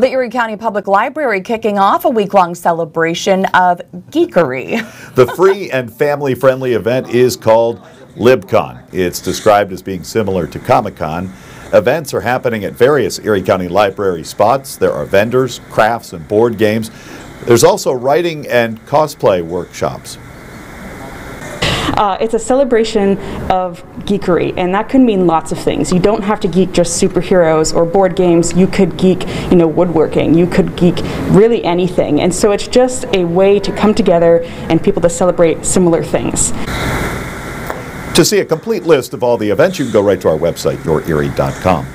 The Erie County Public Library kicking off a week-long celebration of geekery. The free and family-friendly event is called LibCon. It's described as being similar to Comic-Con. Events are happening at various Erie County Library spots. There are vendors, crafts, and board games. There's also writing and cosplay workshops. Uh, it's a celebration of geekery, and that can mean lots of things. You don't have to geek just superheroes or board games. You could geek, you know, woodworking. You could geek really anything. And so it's just a way to come together and people to celebrate similar things. To see a complete list of all the events, you can go right to our website, yourerie.com.